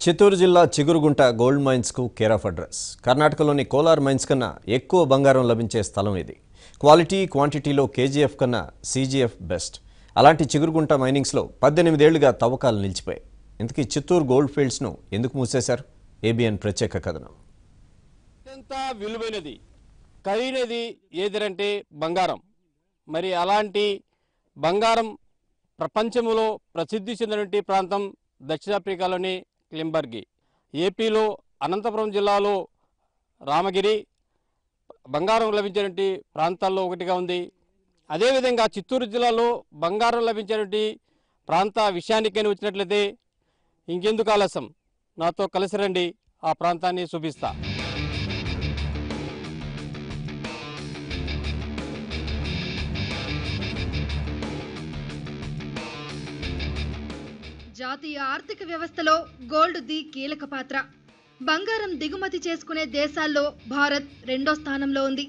చిత్తూరు జిల్లా చిగురుగుంట గోల్డ్ మైన్స్కు care of address. కర్ణాటకలోని కోలార్ మైన్స్ కన్నా ఎక్కువ బంగారం లభించే స్థలం ఇది. క్వాలిటీ క్వాంటిటీలో కేజీఎఫ్ కన్నా సీజీఎఫ్ బెస్ట్. అలాంటి చిగురుగుంట మైనింగ్స్లో పద్దెనిమిదేళ్ళుగా తవ్వకాలు నిలిచిపోయాయి. ఇంతకీ చిత్తూరు గోల్డ్ ఫీల్డ్స్ను ఎందుకు మూసేశారు? ఏబిఎన్ ప్రత్యేక కథనం. అత్యంత విలువైనది ఖరీదైనది ఏదిరంటే బంగారం. మరి అలాంటి బంగారం ప్రపంచంలో ప్రసిద్ధి చెందినటువంటి ప్రాంతం దక్షిణాఫ్రికాలోని క్లింబర్గి ఏపీలో అనంతపురం జిల్లాలో రామగిరి బంగారం లభించేటువంటి ప్రాంతాల్లో ఒకటిగా ఉంది. అదేవిధంగా చిత్తూరు జిల్లాలో బంగారం లభించినటువంటి ప్రాంత విషయానికైనా వచ్చినట్లయితే ఇంకెందుకు ఆలస్యం? నాతో కలిసి రండి. ఆ ప్రాంతాన్ని చూపిస్తా జాతీయ ఆర్థిక వ్యవస్థలో గోల్డ్ ది కీలక పాత్ర. బంగారం దిగుమతి చేసుకునే దేశాల్లో భారత్ రెండో స్థానంలో ఉంది.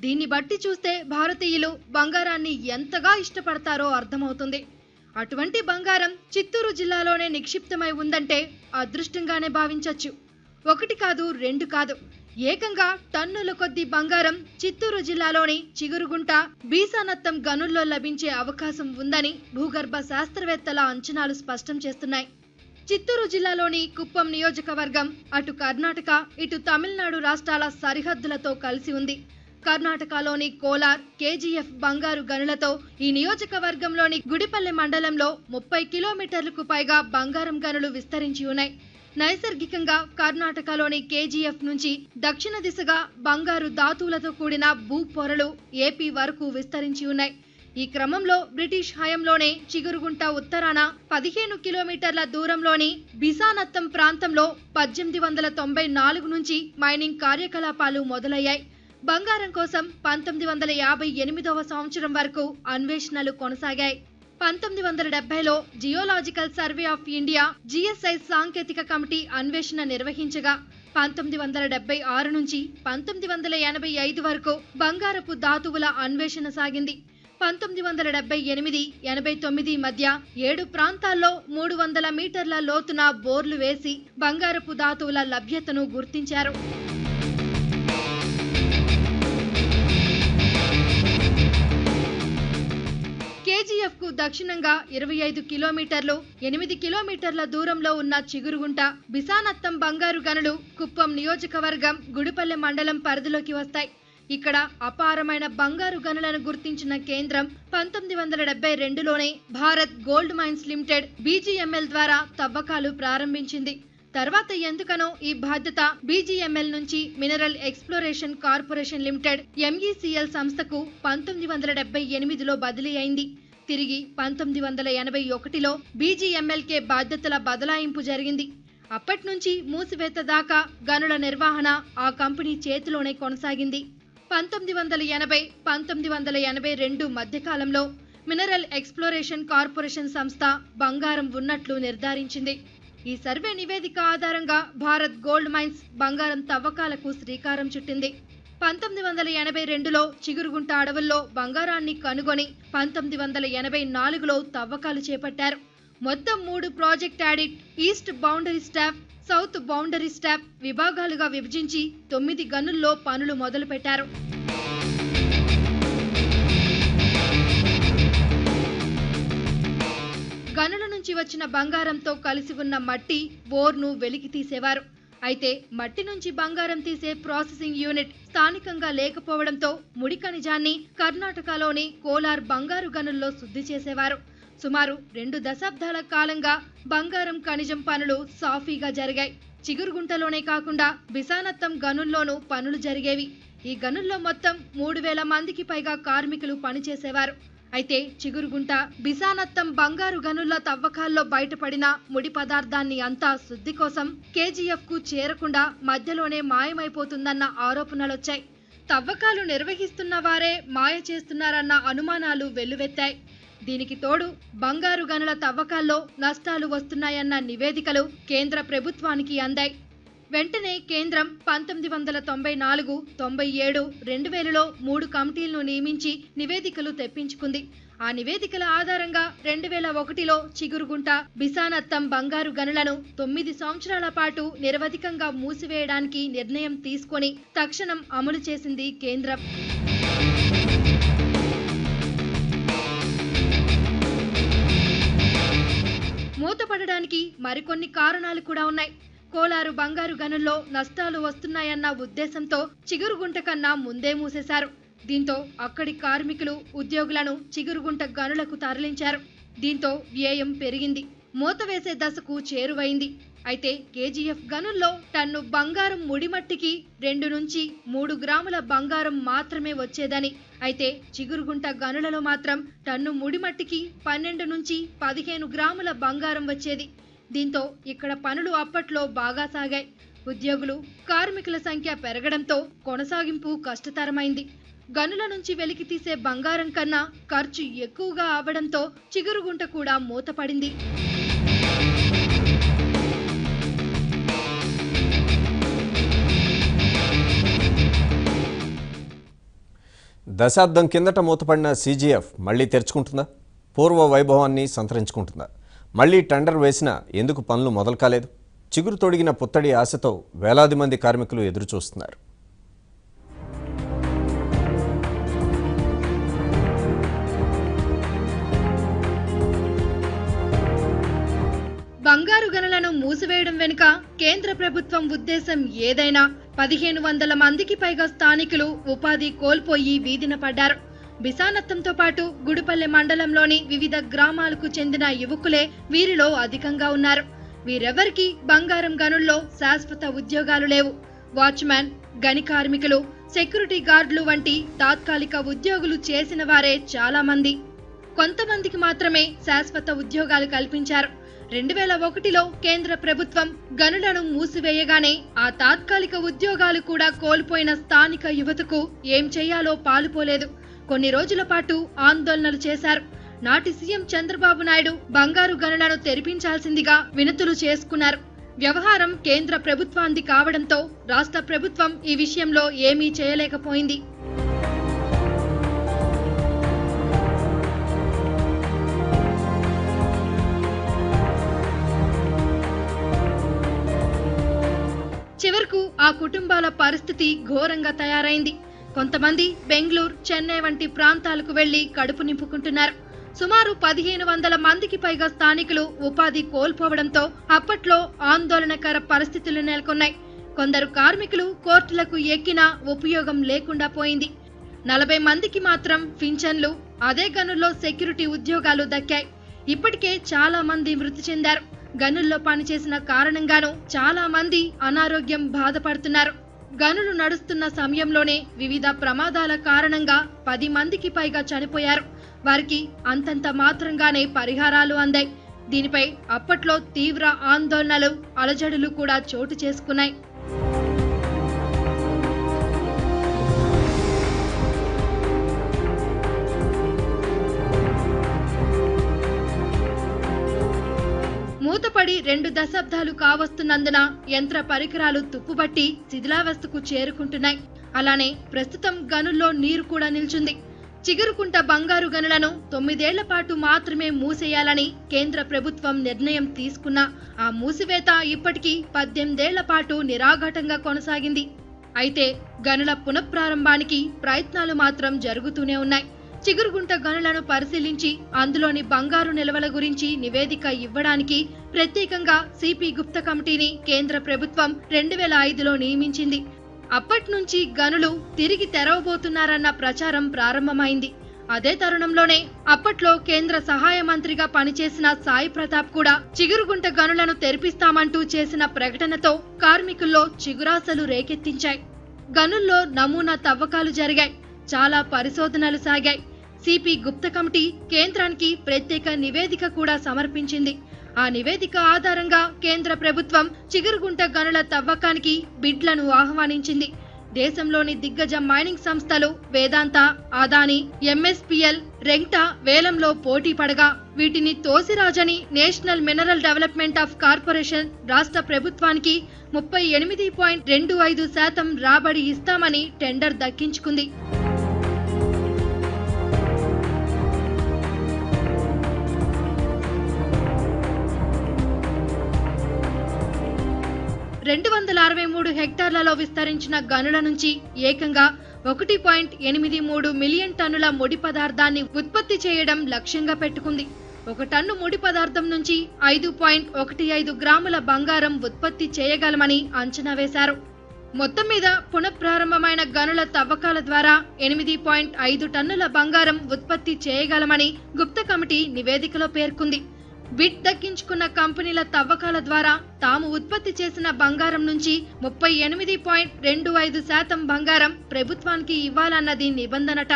దీన్ని బట్టి చూస్తే భారతీయులు బంగారాన్ని ఎంతగా ఇష్టపడతారో అర్థమవుతుంది. అటువంటి బంగారం చిత్తూరు జిల్లాలోనే నిక్షిప్తమై ఉందంటే అదృష్టంగానే భావించవచ్చు ఒకటి కాదు రెండు కాదు. ఏకంగా టన్నుల కొద్ది బంగారం చిత్తూరు జిల్లాలోని చిగురుగుంట బీసానత్తం గనుల్లో లభించే అవకాశం ఉందని భూగర్భ శాస్త్రవేత్తల అంచనాలు స్పష్టం చేస్తున్నాయి. చిత్తూరు జిల్లాలోని కుప్పం నియోజకవర్గం అటు కర్ణాటక ఇటు తమిళనాడు రాష్ట్రాల సరిహద్దులతో కలిసి ఉంది. కర్ణాటకలోని కోలార్ కేజీఎఫ్ బంగారు గనులతో ఈ నియోజకవర్గంలోని గుడిపల్లె మండలంలో ముప్పై కిలోమీటర్లకు పైగా బంగారం గనులు విస్తరించి ఉన్నాయి. నైసర్గికంగా కర్ణాటకలోని కేజీఎఫ్ నుంచి దక్షిణ దిశగా బంగారు ధాతువులతో కూడిన భూ పొరలు ఏపీ వరకు విస్తరించి ఉన్నాయి. ఈ క్రమంలో బ్రిటిష్ హయంలోనే చిగురుగుంట ఉత్తరాన పదిహేను కిలోమీటర్ల దూరంలోని బిసానత్తం ప్రాంతంలో పద్దెనిమిది వందల తొంభై నాలుగు నుంచి మైనింగ్ కార్యకలాపాలు మొదలయ్యాయి. బంగారం కోసం పంతొమ్మిది వందల యాభై ఎనిమిదవ సంవత్సరం వరకు అన్వేషణలు కొనసాగాయి. పంతొమ్మిది వందల డెబ్బైలో geological survey of India GSI సాంకేతిక కమిటీ అన్వేషణ నిర్వహించగా పంతొమ్మిది వందల డెబ్బై ఆరు నుంచి పంతొమ్మిది వందల ఎనభై ఐదు వరకు బంగారపు ధాతువుల అన్వేషణ సాగింది. పంతొమ్మిది వందల డెబ్బై ఎనిమిది ఎనభై తొమ్మిది మధ్య ఏడు ప్రాంతాల్లో మూడు వందల మీటర్ల లోతున బోర్లు వేసి బంగారపు ధాతువుల లభ్యతను గుర్తించారు. కేజీఎఫ్కు దక్షిణంగా ఇరవై ఐదు కిలోమీటర్లు ఎనిమిది కిలోమీటర్ల దూరంలో ఉన్న చిగురుగుంట బిసానత్తం బంగారు గనులు కుప్పం నియోజకవర్గం గుడిపల్లె మండలం పరిధిలోకి వస్తాయి. ఇక్కడ అపారమైన బంగారు గనులను గుర్తించిన కేంద్రం పంతొమ్మిది వందల డెబ్బై రెండులోనే Bharat gold mines limited BGML ద్వారా తవ్వకాలు ప్రారంభించింది. తర్వాత ఎందుకనో ఈ బాధ్యత బీజీఎంఎల్ నుంచి mineral exploration corporation limited MECL సంస్థకు పంతొమ్మిది వందల డెబ్బై ఎనిమిదిలో బదిలీ అయింది. తిరిగి పంతొమ్మిది వందల ఎనభై ఒకటిలో బీజీఎంఎల్కే బాధ్యతల బదలాయింపు జరిగింది. అప్పటి నుంచి మూసివేత దాకా గనుల నిర్వహణ ఆ కంపెనీ చేతిలోనే కొనసాగింది. పంతొమ్మిది వందల ఎనభై పంతొమ్మిది వందల ఎనభై రెండు మధ్యకాలంలో మినరల్ ఎక్స్ప్లోరేషన్ కార్పొరేషన్ సంస్థ బంగారం ఉన్నట్లు నిర్ధారించింది. ఈ సర్వే నివేదిక ఆధారంగా భారత్ గోల్డ్ మైన్స్ బంగారం తవ్వకాలకు శ్రీకారం చుట్టింది. పంతొమ్మిది వందల ఎనభై రెండులో చిగురుగుంట అడవుల్లో బంగారాన్ని కనుగొని పంతొమ్మిది వందల ఎనభై నాలుగులో తవ్వకాలు చేపట్టారు. మొత్తం మూడు project adit east boundary staff south boundary staff విభాగాలుగా విభజించి తొమ్మిది గనుల్లో పనులు మొదలుపెట్టారు. గనుల నుంచి వచ్చిన బంగారంతో కలిసి ఉన్న మట్టి బోర్ను వెలికి తీసేవారు అయితే మట్టి నుంచి బంగారం తీసే ప్రాసెసింగ్ యూనిట్ స్థానికంగా లేకపోవడంతో ముడి ఖనిజాన్ని కర్ణాటకలోని కోలార్ బంగారు గనుల్లో శుద్ధి చేసేవారు. సుమారు రెండు దశాబ్దాల కాలంగా బంగారం ఖనిజం పనులు సాఫీగా జరిగాయి. చిగురుగుంటలోనే కాకుండా బిసానత్తం గనుల్లోనూ పనులు జరిగేవి. ఈ గనుల్లో మొత్తం మూడు వేల మందికి పైగా కార్మికులు పనిచేసేవారు. అయితే చిగురుగుంట బిసానత్తం బంగారు గనుల తవ్వకాల్లో బయటపడిన ముడి పదార్థాన్ని అంతా శుద్ధి కోసం కేజీఎఫ్కు చేరకుండా మధ్యలోనే మాయమైపోతుందన్న ఆరోపణలొచ్చాయి. తవ్వకాలు నిర్వహిస్తున్న వారే మాయ చేస్తున్నారన్న అనుమానాలు వెల్లువెత్తాయి. దీనికి తోడు బంగారు గనుల తవ్వకాల్లో నష్టాలు వస్తున్నాయన్న నివేదికలు కేంద్ర ప్రభుత్వానికి అందాయి. వెంటనే కేంద్రం పంతొమ్మిది వందల తొంభై నాలుగు తొంభై ఏడు రెండు వేలలో మూడు కమిటీలను నియమించి నివేదికలు తెప్పించుకుంది. ఆ నివేదికల ఆధారంగా రెండు వేల ఒకటిలో చిగురుగుంట బిసానత్తం బంగారు గనులను తొమ్మిది సంవత్సరాల పాటు నిరవధికంగా మూసివేయడానికి నిర్ణయం తీసుకొని తక్షణం అమలు చేసింది కేంద్రం. మూతపడడానికి మరికొన్ని కారణాలు కూడా ఉన్నాయి. కోలారు బంగారు గనుల్లో నష్టాలు వస్తున్నాయన్న ఉద్దేశంతో చిగురుగుంట కన్నా ముందే మూసేశారు. దీంతో అక్కడి కార్మికులు ఉద్యోగులను చిగురుగుంట గనులకు తరలించారు. దీంతో వ్యయం పెరిగింది. మూత వేసే దశకు చేరువైంది. అయితే కేజీఎఫ్ గనుల్లో టన్ను బంగారం ముడిమట్టికి రెండు నుంచి మూడు గ్రాముల బంగారం మాత్రమే వచ్చేదని. అయితే చిగురుగుంట గనులలో మాత్రం టన్ను ముడిమట్టికి పన్నెండు నుంచి పదిహేను గ్రాముల బంగారం వచ్చేది. దీంతో ఇక్కడ పనులు అప్పట్లో బాగా సాగాయి. ఉద్యోగులు కార్మికుల సంఖ్య పెరగడంతో కొనసాగింపు కష్టతరమైంది. గనుల నుంచి వెలికి తీసే బంగారం కన్నా ఖర్చు ఎక్కువగా అవడంతో చిగురుగుంట కూడా మూతపడింది. దశాబ్దం కిందట మూతపడిన సీజీఎఫ్ మళ్ళీ తెరుచుకుంటుందా? పూర్వ వైభవాన్ని సంతరించుకుంటుందా? మళ్ళీ టెండర్ వేసినా ఎందుకు పనులు మొదలు కాలేదు చిగురు తొడిగిన పుత్తడి ఆశతో వేలాది మంది కార్మికులు ఎదురుచూస్తున్నారు. బంగారు గనులను మూసివేయడం వెనుక కేంద్ర ప్రభుత్వం ఉద్దేశం ఏదైనా. పదిహేను వందల మందికి పైగా స్థానికులు ఉపాధి కోల్పోయి వీధిన పడ్డారు. బిసానత్తంతో పాటు గుడిపల్లె మండలంలోని వివిధ గ్రామాలకు చెందిన యువకులే వీరిలో అధికంగా ఉన్నారు. వీరెవరికి బంగారం గనుల్లో శాశ్వత ఉద్యోగాలు లేవు. వాచ్మ్యాన్ గని కార్మికులు సెక్యూరిటీ గార్డులు వంటి తాత్కాలిక ఉద్యోగులు చేసిన వారే చాలా మంది కొంతమందికి మాత్రమే శాశ్వత ఉద్యోగాలు కల్పించారు. రెండు వేల ఒకటిలో కేంద్ర ప్రభుత్వం గనులను మూసివేయగానే ఆ తాత్కాలిక ఉద్యోగాలు కూడా కోల్పోయిన స్థానిక యువతకు ఏం చేయాలో పాలుపోలేదు. కొన్ని రోజుల పాటు ఆందోళనలు చేశారు. నాటి సీఎం చంద్రబాబు నాయుడు బంగారు గనులను తెరిపించాల్సిందిగా వినతులు చేసుకున్నారు. వ్యవహారం కేంద్ర ప్రభుత్వాంది కావడంతో రాష్ట్ర ప్రభుత్వం ఈ విషయంలో ఏమీ చేయలేకపోయింది. చివరకు ఆ కుటుంబాల పరిస్థితి ఘోరంగా తయారైంది. కొంతమంది బెంగళూరు చెన్నై వంటి ప్రాంతాలకు వెళ్ళి కడుపు నింపుకుంటున్నారు. సుమారు పదిహేను వందల మందికి పైగా స్థానికులు ఉపాధి కోల్పోవడంతో అప్పట్లో ఆందోళనకర పరిస్థితులు నెలకొన్నాయి. కొందరు కార్మికులు కోర్టులకు ఎక్కినా ఉపయోగం లేకుండా పోయింది. నలభై మందికి మాత్రం పింఛన్లు అదే గనుల్లో సెక్యూరిటీ ఉద్యోగాలు దక్కాయి. ఇప్పటికే చాలా మంది మృతి చెందారు. గనుల్లో పనిచేసిన కారణంగానూ చాలా మంది అనారోగ్యం బాధపడుతున్నారు. గనులు నడుస్తున్న సమయంలోనే వివిధ ప్రమాదాల కారణంగా పది మందికి పైగా చనిపోయారు. వారికి అంతంత మాత్రంగానే పరిహారాలు అందాయి. దీనిపై అప్పట్లో తీవ్ర ఆందోళనలు అలజడులు కూడా చోటు చేసుకున్నాయి. మూతపడి రెండు దశాబ్దాలు కావస్తున్నందున యంత్ర పరికరాలు తుప్పుబట్టి శిథిలావస్థకు చేరుకుంటున్నాయి. అలానే ప్రస్తుతం గనుల్లో నీరు కూడా నిల్చుంది. చిగురుకుంట బంగారు గనులను తొమ్మిదేళ్ళ పాటు మాత్రమే మూసేయాలని కేంద్ర ప్రభుత్వం నిర్ణయం తీసుకున్నా ఆ మూసివేత ఇప్పటికీ పద్దెనిమిదేళ్ళ పాటు నిరాఘాటంగా కొనసాగింది. అయితే గనుల పునఃప్రారంభానికి ప్రయత్నాలు మాత్రం జరుగుతూనే ఉన్నాయి. చిగురుగుంట గనులను పరిశీలించి అందులోని బంగారు నిల్వల గురించి నివేదిక ఇవ్వడానికి ప్రత్యేకంగా సిపి గుప్త కమిటీని కేంద్ర ప్రభుత్వం రెండు వేల ఐదులో నియమించింది. అప్పటి నుంచి గనులు తిరిగి తెరవబోతున్నారన్న ప్రచారం ప్రారంభమైంది. అదే తరుణంలోనే అప్పట్లో కేంద్ర సహాయ మంత్రిగా పనిచేసిన సాయి ప్రతాప్ కూడా చిగురుగుంట గనులను తెరిపిస్తామంటూ చేసిన ప్రకటనతో కార్మికుల్లో చిగురాసలు రేకెత్తించాయి. గనుల్లో నమూనా తవ్వకాలు జరిగాయి. చాలా పరిశోధనలు సాగాయి. సిపి గుప్త కమిటీ కేంద్రానికి ప్రత్యేక నివేదిక కూడా సమర్పించింది. ఆ నివేదిక ఆధారంగా కేంద్ర ప్రభుత్వం చిగురుగుంట గనుల తవ్వకానికి బిడ్లను ఆహ్వానించింది. దేశంలోని దిగ్గజ మైనింగ్ సంస్థలు వేదాంత అదాని ఎంఎస్పిఎల్ రెంగ్టా వేలంలో పోటీ పడగా వీటిని తోసిరాజని national mineral development of corporation రాష్ట్ర ప్రభుత్వానికి ముప్పై ఎనిమిది పాయింట్ రెండు ఐదు శాతం రాబడి ఇస్తామని టెండర్ దక్కించుకుంది. రెండు వందల అరవై మూడు హెక్టార్లలో విస్తరించిన గనుల నుంచి ఏకంగా ఒకటి పాయింట్ ఎనిమిది మూడు మిలియన్ టన్నుల ముడి పదార్థాన్ని ఉత్పత్తి చేయడం లక్ష్యంగా పెట్టుకుంది. ఒక టన్ను ముడి పదార్థం నుంచి ఐదు పాయింట్ ఒకటి ఐదు గ్రాముల బంగారం ఉత్పత్తి చేయగలమని అంచనా వేశారు. మొత్తం మీద పునఃప్రారంభమైన గనుల తవ్వకాల ద్వారా ఎనిమిది పాయింట్ ఐదు టన్నుల బంగారం ఉత్పత్తి చేయగలమని గుప్త కమిటీ నివేదికలో పేర్కొంది. బిట్ దక్కించుకున్న కంపెనీల తవ్వకాల ద్వారా తాము ఉత్పత్తి చేసిన బంగారం నుంచి ముప్పై ఎనిమిది పాయింట్ రెండు ఐదు శాతం బంగారం ప్రభుత్వానికి ఇవ్వాలన్నది నిబంధనట.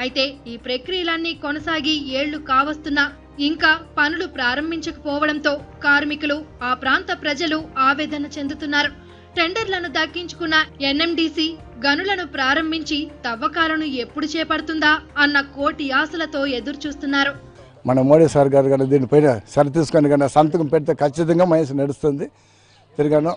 అయితే ఈ ప్రక్రియలన్నీ కొనసాగి ఏళ్ళు కావస్తున్నా ఇంకా పనులు ప్రారంభించకపోవడంతో కార్మికులు ఆ ప్రాంత ప్రజలు ఆవేదన చెందుతున్నారు. టెండర్లను దక్కించుకున్న ఎన్ఎండిసి గనులను ప్రారంభించి తవ్వకాలను ఎప్పుడు చేపడుతుందా అన్న కోటి ఆశలతో ఎదురుచూస్తున్నారు. మన మోడీ సార్ గారు కానీ దీనిపైన సరి తీసుకొని కానీ సంతకం పెడితే ఖచ్చితంగా మనిషి నడుస్తుంది. తిరిగాను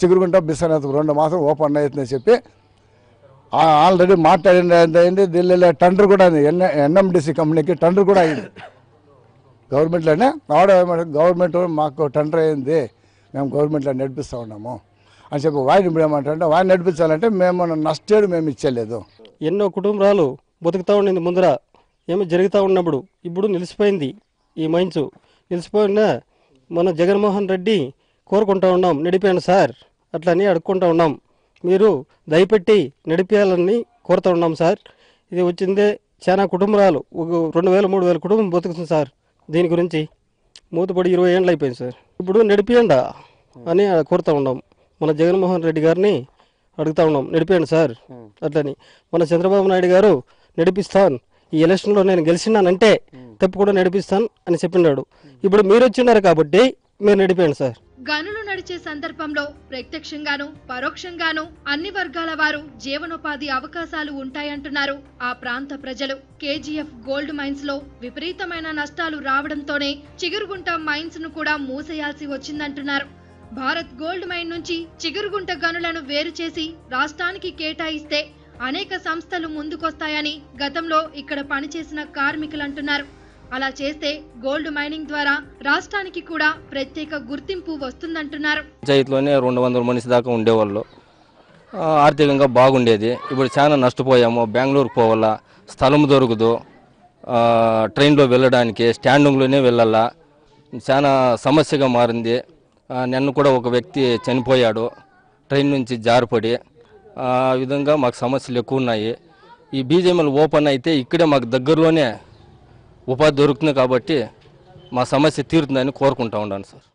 చిగురుగుంట బిస్వనాథ్ రెండు మాసం ఓపెన్ అవుతుందని చెప్పి ఆల్రెడీ మాట్లాడింది అయింది. ఢిల్లీలో టెండర్ కూడా అయింది. ఎన్ ఎన్ఎండిసి కంపెనీకి టెండర్ కూడా అయింది. గవర్నమెంట్లోనే ఆడ గవర్నమెంట్ మాకు టెండర్ అయింది. మేము గవర్నమెంట్లో నడిపిస్తూ ఉన్నాము. అని చెప్పి వాయిని ఇప్పుడు ఏమంటారంటే వాయిని నడిపించాలంటే మేము నష్టేడు మేము ఇచ్చేయలేదు. ఎన్నో కుటుంబాలు బతుకుతూ ఉండింది ముందర. ఏమో జరుగుతూ ఉన్నప్పుడు ఇప్పుడు నిలిచిపోయింది ఈ మైన్స్. నిలిచిపోయిన మన జగన్మోహన్ రెడ్డి కోరుకుంటా ఉన్నాం నడిపాను సార్. అట్లని అడుక్కుంటా ఉన్నాం. మీరు దయపెట్టి నడిపేయాలని కోరుతా ఉన్నాం సార్. ఇది వచ్చిందే చాలా కుటుంబాలు ఒక రెండు వేల మూడు వేల కుటుంబం బతుకుతుంది సార్. దీని గురించి మూతపడి ఇరవై ఏళ్ళు అయిపోయింది సార్. ఇప్పుడు నడిపియండా అని కోరుతా ఉన్నాం. మన జగన్మోహన్ రెడ్డి గారిని అడుగుతా ఉన్నాం. నడిపేయండి సార్. అట్లని. మన చంద్రబాబు నాయుడు గారు నడిపిస్తాను. ఈ ఎలక్షన్లో నేను గెలిచినానంటే తప్పకుండా నడిపిస్తాను అని చెప్పినాడు. ఇప్పుడు మీరు వచ్చినారు కాబట్టి మీరు నడిపేయండి సార్. గనులు నడిచే సందర్భంలో ప్రత్యక్షంగాను పరోక్షంగాను అన్ని వర్గాల వారు జీవనోపాధి అవకాశాలు ఉంటాయంటున్నారు ఆ ప్రాంత ప్రజలు. కేజీఎఫ్ గోల్డ్ మైన్స్లో విపరీతమైన నష్టాలు రావడంతోనే చిగురుగుంట మైన్స్ను కూడా మూసేయాల్సి వచ్చిందంటున్నారు. భారత్ గోల్డ్ మైన్ నుంచి చిగురుగుంట గనులను వేరు చేసి రాష్ట్రానికి కేటాయిస్తే అనేక సంస్థలు ముందుకొస్తాయని గతంలో ఇక్కడ పనిచేసిన కార్మికులు అంటున్నారు అలా చేస్తే గోల్డ్ మైనింగ్ ద్వారా రాష్ట్రానికి కూడా ప్రత్యేక గుర్తింపు వస్తుందంటున్నారు. పంచాయతీలోనే రెండు వందల మనిషి దాకా ఉండేవాళ్ళు. ఆర్థికంగా బాగుండేది. ఇప్పుడు చాలా నష్టపోయాము. బెంగళూరుకు పోవాలా స్థలం దొరకదు. ట్రైన్లో వెళ్ళడానికి స్టాండింగ్లోనే వెళ్ళాలా. చాలా సమస్యగా మారింది. ఆ, నిన్న కూడా ఒక వ్యక్తి చనిపోయాడు. ట్రైన్ నుంచి జారిపడి. ఆ విధంగా మాకు సమస్యలు ఎక్కువ ఉన్నాయి ఈ బీజేఎంఎల్ ఓపెన్ అయితే ఇక్కడే మాకు దగ్గరలోనే ఉపాధి దొరుకుతుంది కాబట్టి మా సమస్య తీరుతుందని కోరుకుంటా ఉన్నాను సార్.